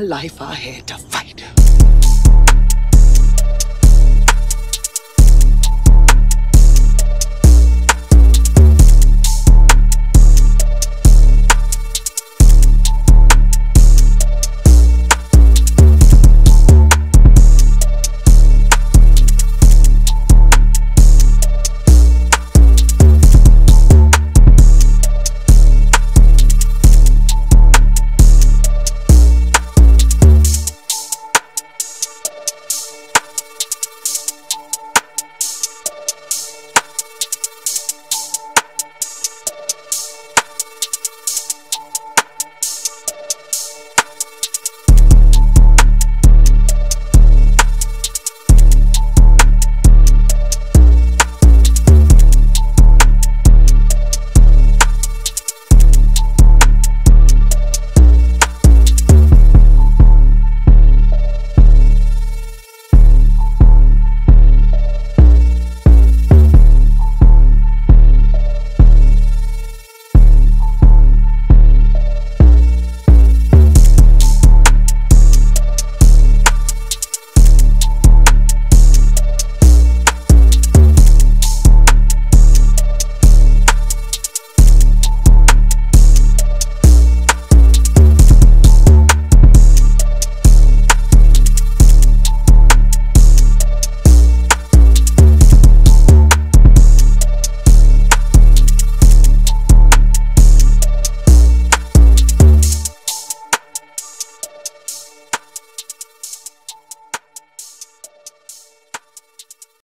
life I had to fight.